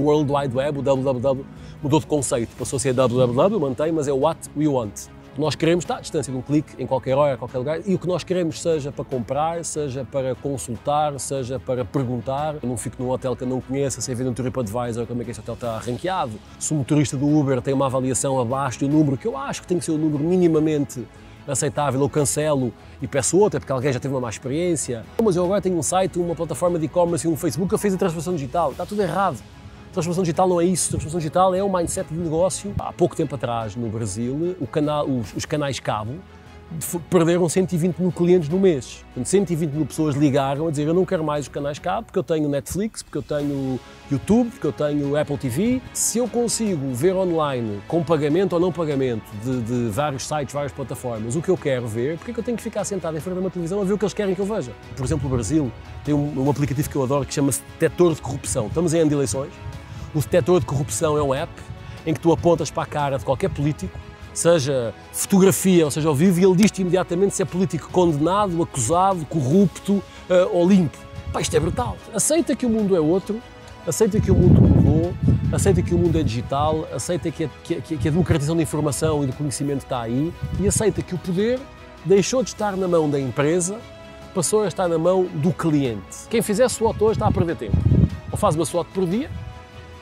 O World Wide Web, o www, mudou de conceito, passou a ser www, mantém, mas é what we want. O que nós queremos está à distância de um clique, em qualquer hora, em qualquer lugar, e o que nós queremos, seja para comprar, seja para consultar, seja para perguntar. Eu não fico num hotel que eu não conheça, sem ver no TripAdvisor como é que este hotel está ranqueado. Se um motorista do Uber tem uma avaliação abaixo do número, que eu acho que tem que ser o um número minimamente aceitável, eu cancelo e peço outra porque alguém já teve uma má experiência. Mas eu agora tenho um site, uma plataforma de e-commerce e um Facebook que fez a transformação digital. Está tudo errado. Transformação digital não é isso. Transformação digital é um mindset de negócio. Há pouco tempo atrás, no Brasil, canal, os, os canais cabo perderam 120 mil clientes no mês. Portanto, 120 mil pessoas ligaram a dizer eu não quero mais os canais cabo porque eu tenho Netflix, porque eu tenho YouTube, porque eu tenho Apple TV. Se eu consigo ver online, com pagamento ou não pagamento, de, de vários sites, várias plataformas, o que eu quero ver, porque é que eu tenho que ficar sentado em frente de uma televisão a ver o que eles querem que eu veja? Por exemplo, o Brasil tem um, um aplicativo que eu adoro que chama-se Detetor de Corrupção. Estamos em ano de eleições. O Detetor de Corrupção é um app em que tu apontas para a cara de qualquer político seja fotografia, ou seja, ao vivo, e ele diz-te imediatamente se é político condenado, acusado, corrupto uh, ou limpo. Pá, isto é brutal. Aceita que o mundo é outro, aceita que o mundo mudou, aceita que o mundo é digital, aceita que a, que, que a democratização da informação e do conhecimento está aí e aceita que o poder deixou de estar na mão da empresa, passou a estar na mão do cliente. Quem fizer SWOT hoje está a perder tempo. Ou faz uma SWOT por dia,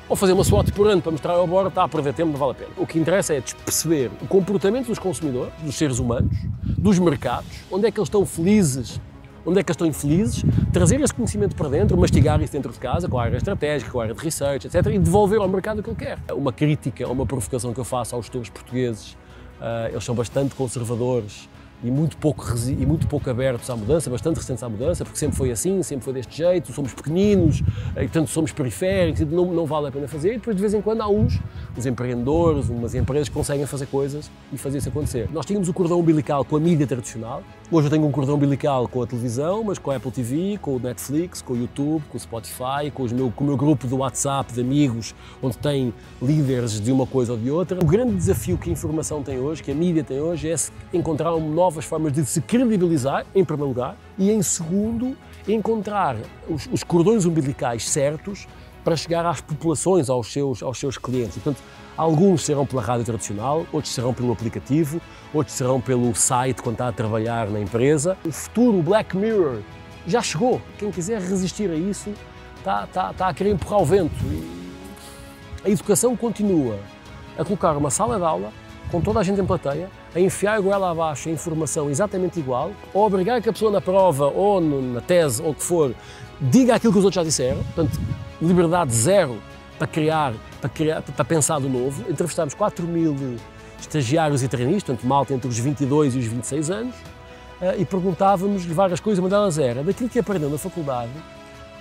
ou fazer uma SWOT por ano para mostrar ao bordo, está a perder tempo, não vale a pena. O que interessa é perceber o comportamento dos consumidores, dos seres humanos, dos mercados, onde é que eles estão felizes, onde é que eles estão infelizes, trazer esse conhecimento para dentro, mastigar isso dentro de casa, com a área estratégica, com a área de research, etc., e devolver ao mercado o que ele quer. Uma crítica, uma provocação que eu faço aos gestores portugueses, uh, eles são bastante conservadores, e muito pouco e muito pouco abertos à mudança, bastante resistentes à mudança, porque sempre foi assim, sempre foi deste jeito, somos pequeninos, e portanto somos periféricos, não, não vale a pena fazer. E depois de vez em quando há uns, uns empreendedores, umas empresas que conseguem fazer coisas e fazer isso acontecer. Nós tínhamos o cordão umbilical com a mídia tradicional, hoje eu tenho um cordão umbilical com a televisão, mas com a Apple TV, com o Netflix, com o YouTube, com o Spotify, com, meu, com o meu grupo do WhatsApp de amigos, onde tem líderes de uma coisa ou de outra. O grande desafio que a informação tem hoje, que a mídia tem hoje, é encontrar novas formas de se credibilizar, em primeiro lugar, e em segundo, encontrar os, os cordões umbilicais certos para chegar às populações, aos seus, aos seus clientes. Portanto, alguns serão pela rádio tradicional, outros serão pelo aplicativo, outros serão pelo site quando está a trabalhar na empresa. O futuro, Black Mirror, já chegou. Quem quiser resistir a isso está, está, está a querer empurrar o vento. E a educação continua a colocar uma sala de aula com toda a gente em plateia, a enfiar goela abaixo a informação exatamente igual, ou obrigar que a pessoa na prova ou na tese ou o que for diga aquilo que os outros já disseram, portanto, liberdade zero para criar, para, criar, para pensar do novo. Entrevistámos 4 mil estagiários e treinistas, portanto, malta entre os 22 e os 26 anos, eh, e perguntávamos-lhe várias coisas, uma delas era, daquilo que aprendeu na faculdade,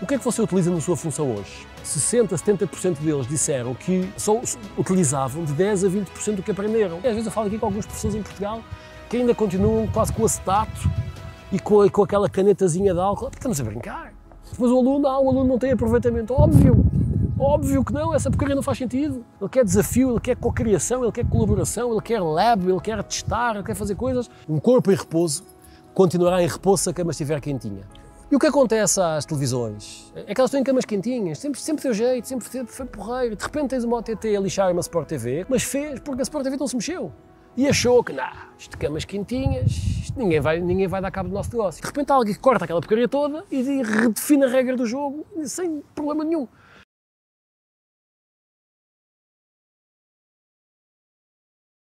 o que é que você utiliza na sua função hoje? 60, 70% deles disseram que só utilizavam de 10 a 20% do que aprenderam. E às vezes eu falo aqui com alguns professores em Portugal que ainda continuam quase com acetato e com, com aquela canetazinha de álcool. Estamos a brincar. Mas o aluno, ah, o aluno não tem aproveitamento. Óbvio, óbvio que não, essa porcaria não faz sentido. Ele quer desafio, ele quer cocriação, ele quer colaboração, ele quer lab, ele quer testar, ele quer fazer coisas. Um corpo em repouso continuará em repouso se a cama estiver quentinha. E o que acontece às televisões? É que elas estão em camas quentinhas, sempre, sempre deu jeito, sempre foi porreiro. De repente tens uma OTT a lixar uma Sport TV, mas fez porque a Sport TV não se mexeu. E achou que, não, isto camas quentinhas, ninguém, vai, ninguém vai dar cabo do nosso negócio. De repente alguém corta aquela porcaria toda e redefine a regra do jogo sem problema nenhum.